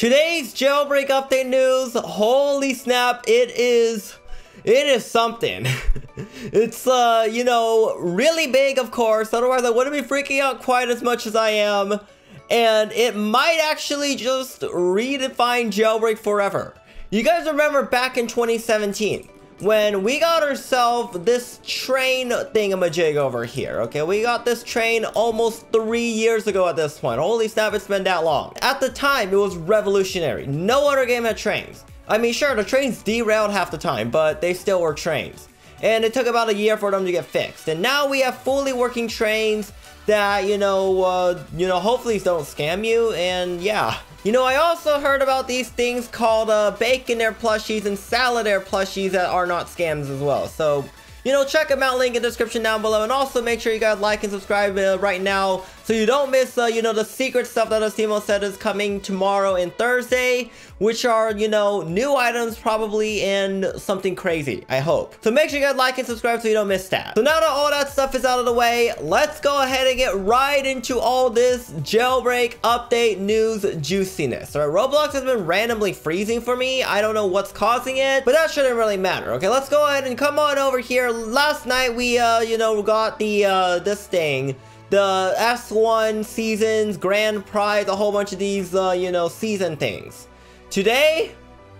Today's jailbreak update news, holy snap, it is, it is something. it's, uh, you know, really big, of course, otherwise I wouldn't be freaking out quite as much as I am. And it might actually just redefine jailbreak forever. You guys remember back in 2017, when we got ourselves this train thingamajig over here, okay? We got this train almost three years ago at this point. Holy snap, it's been that long. At the time, it was revolutionary. No other game had trains. I mean, sure, the trains derailed half the time, but they still were trains. And it took about a year for them to get fixed. And now we have fully working trains that, you know, uh, you know, hopefully don't scam you. And yeah, you know, I also heard about these things called uh, Bacon Hair plushies and salad air plushies that are not scams as well. So you know, check them out, link in the description down below. And also make sure you guys like and subscribe uh, right now so you don't miss, uh, you know, the secret stuff that Asimo said is coming tomorrow and Thursday, which are, you know, new items probably and something crazy, I hope. So make sure you guys like and subscribe so you don't miss that. So now that all that stuff is out of the way, let's go ahead and get right into all this jailbreak update news juiciness. All right, Roblox has been randomly freezing for me. I don't know what's causing it, but that shouldn't really matter. Okay, let's go ahead and come on over here last night we, uh, you know, got the, uh, this thing. The S1 seasons, grand prize, a whole bunch of these, uh, you know, season things. Today,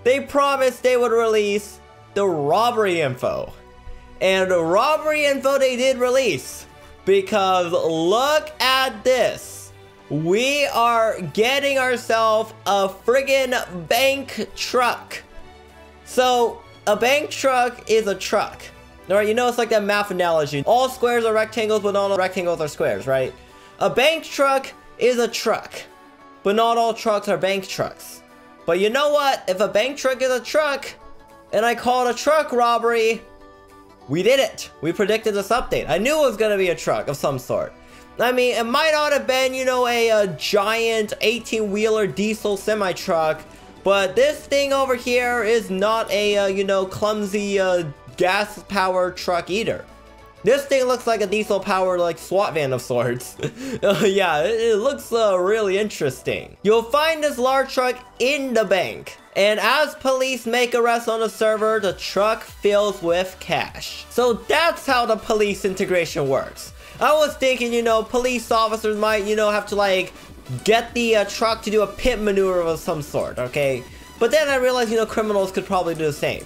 they promised they would release the robbery info. And the robbery info they did release. Because look at this. We are getting ourselves a friggin' bank truck. So, a bank truck is a truck. Alright, you know it's like that math analogy. All squares are rectangles, but not all rectangles are squares, right? A bank truck is a truck, but not all trucks are bank trucks. But you know what? If a bank truck is a truck, and I call it a truck robbery, we did it. We predicted this update. I knew it was going to be a truck of some sort. I mean, it might not have been, you know, a, a giant 18-wheeler diesel semi-truck, but this thing over here is not a, uh, you know, clumsy uh, gas powered truck either. This thing looks like a diesel powered like SWAT van of sorts. yeah, it, it looks uh, really interesting. You'll find this large truck in the bank. And as police make arrests on the server, the truck fills with cash. So that's how the police integration works. I was thinking, you know, police officers might, you know, have to like get the uh, truck to do a pit maneuver of some sort, okay? But then I realized, you know, criminals could probably do the same.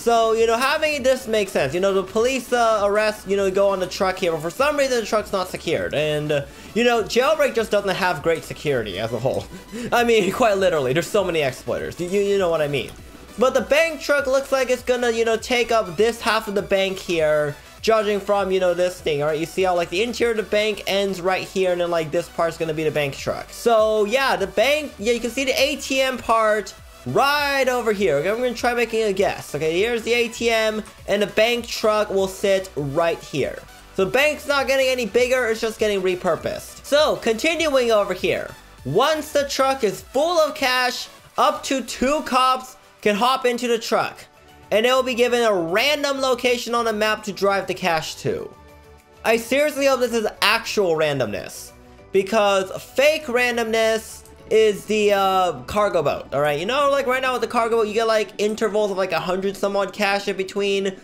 So, you know, having this makes sense. You know, the police uh, arrest, you know, go on the truck here, but for some reason the truck's not secured. And, uh, you know, Jailbreak just doesn't have great security as a whole. I mean, quite literally, there's so many exploiters. You, you know what I mean. But the bank truck looks like it's gonna, you know, take up this half of the bank here, judging from, you know, this thing, alright? You see how, like, the interior of the bank ends right here, and then, like, this part's gonna be the bank truck. So, yeah, the bank, yeah, you can see the ATM part, right over here. Okay, I'm going to try making a guess. Okay, here's the ATM, and the bank truck will sit right here. So the bank's not getting any bigger, it's just getting repurposed. So, continuing over here. Once the truck is full of cash, up to two cops can hop into the truck. And they will be given a random location on the map to drive the cash to. I seriously hope this is actual randomness. Because fake randomness is the uh, cargo boat, all right? You know, like right now with the cargo boat, you get like intervals of like a hundred some odd cash in between.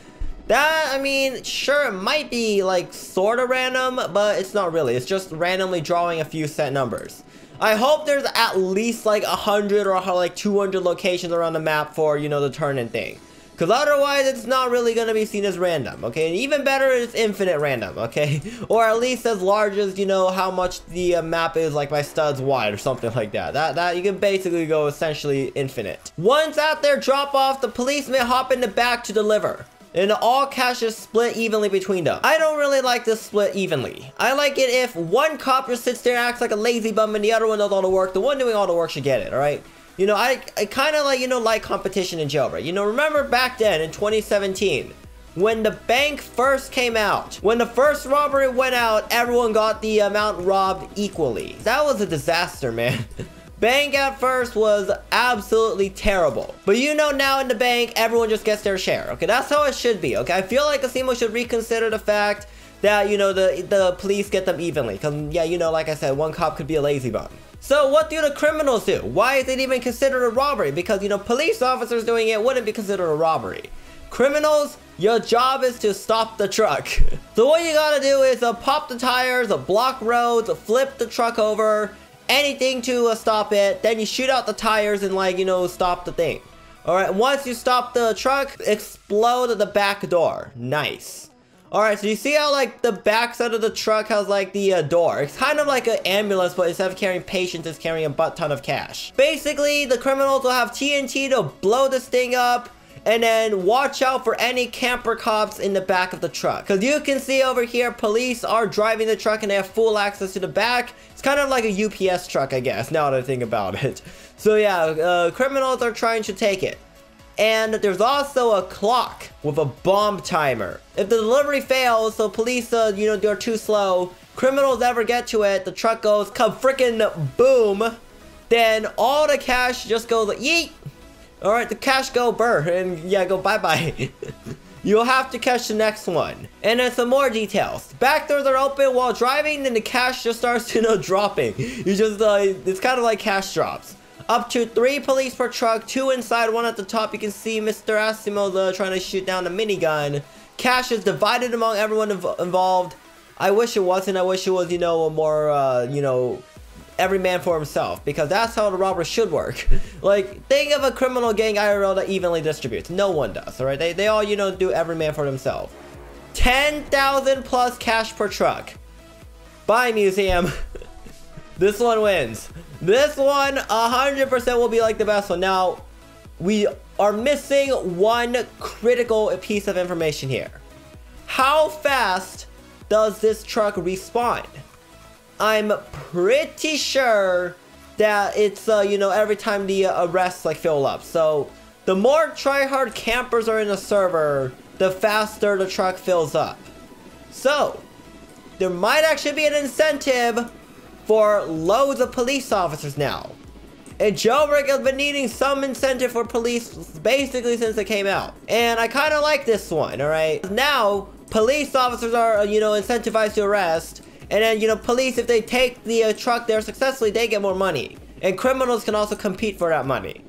That, I mean, sure, it might be like sort of random, but it's not really. It's just randomly drawing a few set numbers. I hope there's at least like a 100 or like 200 locations around the map for, you know, the turn-in thing. Because otherwise, it's not really going to be seen as random, okay? And even better, it's infinite random, okay? Or at least as large as, you know, how much the uh, map is, like, by studs wide or something like that. That, that you can basically go essentially infinite. Once out there, drop off, the policeman hop in the back to deliver. And all cash is split evenly between them. I don't really like this split evenly. I like it if one cop just sits there and acts like a lazy bum and the other one does all the work. The one doing all the work should get it, alright? You know, I, I kind of like, you know, like competition in jailbreak. You know, remember back then in 2017, when the bank first came out, when the first robbery went out, everyone got the amount robbed equally. That was a disaster, man. bank at first was absolutely terrible. But you know now in the bank, everyone just gets their share. Okay, that's how it should be. Okay, I feel like Asimo should reconsider the fact that, you know, the, the police get them evenly. Because, yeah, you know, like I said, one cop could be a lazy bum. So what do the criminals do? Why is it even considered a robbery? Because, you know, police officers doing it wouldn't be considered a robbery. Criminals, your job is to stop the truck. so what you gotta do is uh, pop the tires, uh, block roads, flip the truck over, anything to uh, stop it. Then you shoot out the tires and like, you know, stop the thing. Alright, once you stop the truck, explode the back door. Nice. Alright, so you see how like the back side of the truck has like the uh, door. It's kind of like an ambulance, but instead of carrying patients, it's carrying a butt ton of cash. Basically, the criminals will have TNT to blow this thing up. And then watch out for any camper cops in the back of the truck. Because you can see over here, police are driving the truck and they have full access to the back. It's kind of like a UPS truck, I guess, now that I think about it. So yeah, uh, criminals are trying to take it. And there's also a clock with a bomb timer. If the delivery fails, so police, uh, you know, they're too slow, criminals ever get to it, the truck goes come freaking boom, then all the cash just goes yeet. All right, the cash go burr, and yeah, go bye-bye. You'll have to catch the next one. And then some more details. Back doors are open while driving, and the cash just starts, you know, dropping. You just, uh, it's kind of like cash drops. Up to three police per truck, two inside, one at the top. You can see Mr. Asimo trying to shoot down a minigun. Cash is divided among everyone inv involved. I wish it wasn't. I wish it was, you know, a more, uh, you know, every man for himself. Because that's how the robbery should work. like, think of a criminal gang IRL that evenly distributes. No one does, alright? They, they all, you know, do every man for themselves. 10,000 plus cash per truck. Bye, museum. this one wins. This one, 100% will be like the best one. Now, we are missing one critical piece of information here. How fast does this truck respawn? I'm pretty sure that it's, uh, you know, every time the uh, arrests, like, fill up. So, the more tryhard campers are in the server, the faster the truck fills up. So, there might actually be an incentive for loads of police officers now. And Jailbreak has been needing some incentive for police basically since it came out. And I kind of like this one, alright? Now, police officers are, you know, incentivized to arrest. And then, you know, police, if they take the uh, truck there successfully, they get more money. And criminals can also compete for that money.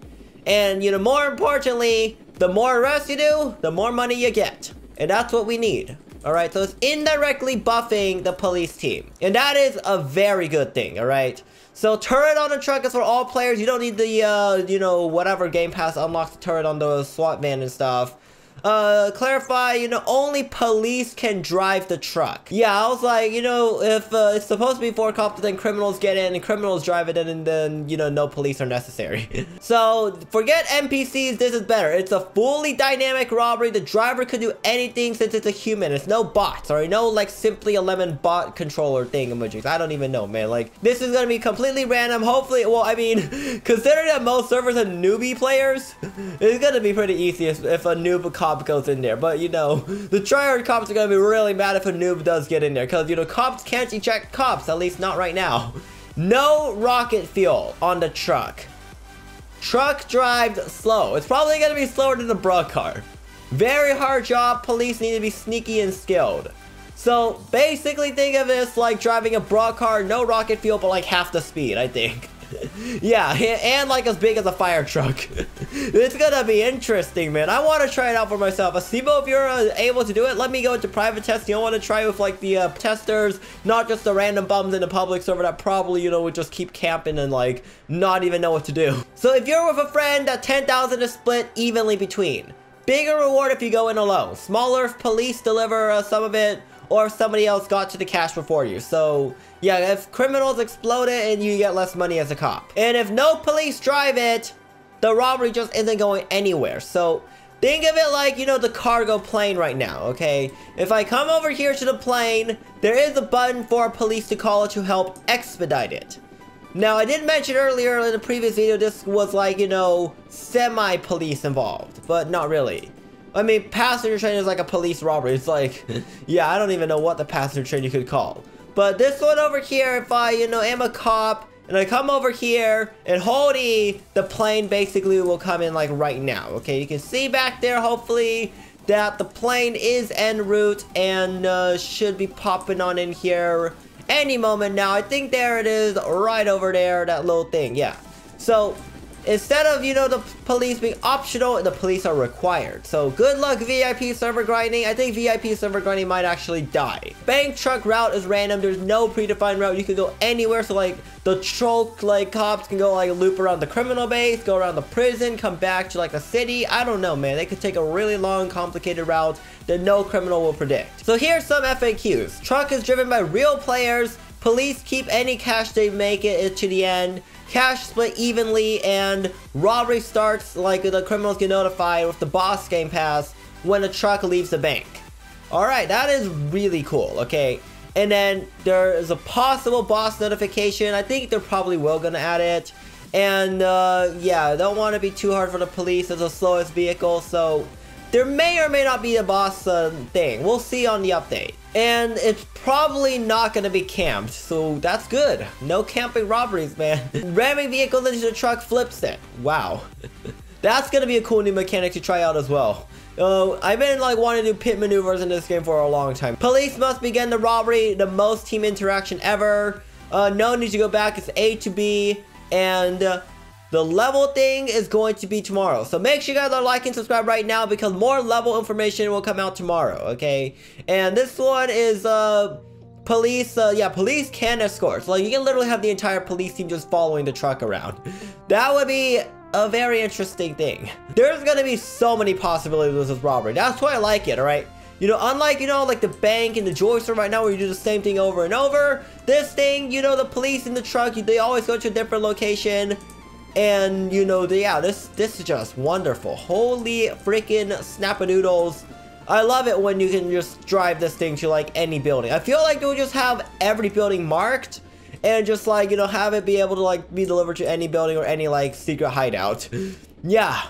And, you know, more importantly, the more arrests you do, the more money you get. And that's what we need. Alright, so it's indirectly buffing the police team. And that is a very good thing, alright? So turret on the truck is for all players. You don't need the, uh, you know, whatever Game Pass unlocks the turret on the SWAT van and stuff uh, clarify, you know, only police can drive the truck. Yeah, I was like, you know, if uh, it's supposed to be for cops, then criminals get in and criminals drive it in and then, you know, no police are necessary. so, forget NPCs, this is better. It's a fully dynamic robbery. The driver could do anything since it's a human. It's no bots, or no, like, simply a lemon bot controller thing emojis. I don't even know, man. Like, this is gonna be completely random. Hopefully, well, I mean, considering that most servers are newbie players, it's gonna be pretty easy if, if a noob cop goes in there. But, you know, the tryhard cops are going to be really mad if a noob does get in there. Because, you know, cops can't eject cops. At least not right now. No rocket fuel on the truck. Truck drives slow. It's probably going to be slower than the Brug car. Very hard job. Police need to be sneaky and skilled. So basically think of this like driving a Brug car, no rocket fuel, but like half the speed, I think. yeah, and like as big as a fire truck. it's gonna be interesting, man. I want to try it out for myself. Asimo, if you're uh, able to do it, let me go into private test. You don't want to try with like the uh, testers, not just the random bums in the public server that probably, you know, would just keep camping and like not even know what to do. So if you're with a friend, that 10,000 is split evenly between. Bigger reward if you go in alone. Smaller if police deliver uh, some of it or if somebody else got to the cash before you. So, yeah, if criminals explode it and you get less money as a cop. And if no police drive it, the robbery just isn't going anywhere. So, think of it like, you know, the cargo plane right now, okay? If I come over here to the plane, there is a button for police to call to help expedite it. Now, I did mention earlier in the previous video, this was like, you know, semi-police involved, but not really. I mean, passenger train is like a police robbery. It's like, yeah, I don't even know what the passenger train you could call. But this one over here, if I, you know, am a cop, and I come over here, and hold E, the plane basically will come in like right now, okay? You can see back there, hopefully, that the plane is en route and uh, should be popping on in here any moment now. I think there it is right over there, that little thing. Yeah. So Instead of, you know, the police being optional, the police are required. So good luck VIP server grinding. I think VIP server grinding might actually die. Bank truck route is random. There's no predefined route. You can go anywhere. So like the troll like cops can go like loop around the criminal base, go around the prison, come back to like the city. I don't know, man. They could take a really long, complicated route that no criminal will predict. So here's some FAQs. Truck is driven by real players. Police keep any cash they make it to the end cash split evenly, and robbery starts like the criminals get notified with the boss game pass when a truck leaves the bank. Alright, that is really cool, okay? And then there is a possible boss notification. I think they're probably will gonna add it. And uh, yeah, don't want to be too hard for the police as the slowest vehicle, so there may or may not be a boss uh, thing. We'll see on the update. And it's probably not going to be camped, so that's good. No camping robberies, man. Ramming vehicles into the truck flips it. Wow. that's going to be a cool new mechanic to try out as well. Uh, I've been like wanting to do pit maneuvers in this game for a long time. Police must begin the robbery, the most team interaction ever. Uh, no need to go back, it's A to B. And uh, the level thing is going to be tomorrow. So make sure you guys are liking, subscribe right now because more level information will come out tomorrow, okay? And this one is, uh, police, uh, yeah, police can escort. So, like, you can literally have the entire police team just following the truck around. That would be a very interesting thing. There's gonna be so many possibilities with this robbery. That's why I like it, alright? You know, unlike, you know, like the bank and the jewelry store right now where you do the same thing over and over, this thing, you know, the police in the truck, they always go to a different location. And, you know, yeah, this, this is just wonderful. Holy freaking snap-a-noodles. I love it when you can just drive this thing to, like, any building. I feel like they'll just have every building marked and just, like, you know, have it be able to, like, be delivered to any building or any, like, secret hideout. yeah.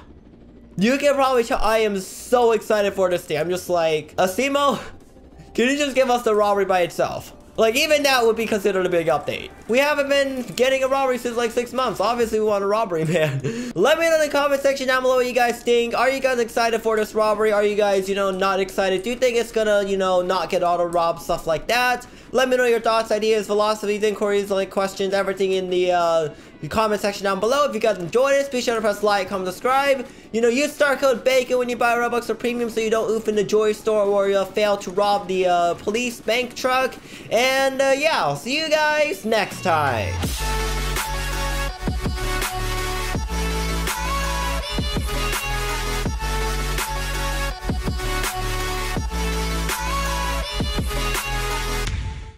You can probably tell I am so excited for this thing. I'm just like, Asimo, can you just give us the robbery by itself? Like, even that would be considered a big update. We haven't been getting a robbery since like six months. Obviously, we want a robbery, man. Let me know in the comment section down below what you guys think. Are you guys excited for this robbery? Are you guys, you know, not excited? Do you think it's gonna, you know, not get auto-robbed, stuff like that? Let me know your thoughts, ideas, philosophies, inquiries, like questions, everything in the, uh, the comment section down below. If you guys enjoyed this, be sure to press like, comment, subscribe. You know, use star code BACON when you buy Robux or Premium so you don't oof in the Joy Store or you'll fail to rob the uh, police bank truck. And uh, yeah, I'll see you guys next time.